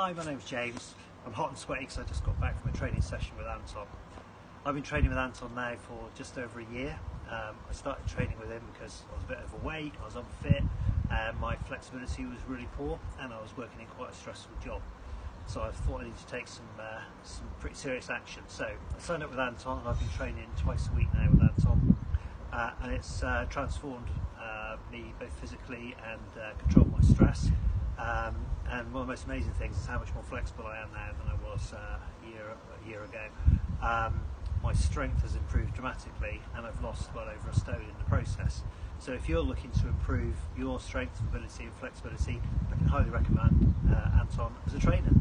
Hi, my name's James. I'm hot and sweaty because I just got back from a training session with Anton. I've been training with Anton now for just over a year. Um, I started training with him because I was a bit overweight, I was unfit, and my flexibility was really poor, and I was working in quite a stressful job. So I thought I needed to take some uh, some pretty serious action. So I signed up with Anton, and I've been training twice a week now with Anton, uh, and it's uh, transformed uh, me both physically and uh, controlled my stress. And one of the most amazing things is how much more flexible I am now than I was uh, a year a year ago. Um, my strength has improved dramatically, and I've lost well over a stone in the process. So if you're looking to improve your strength, ability, and flexibility, I can highly recommend uh, Anton as a trainer.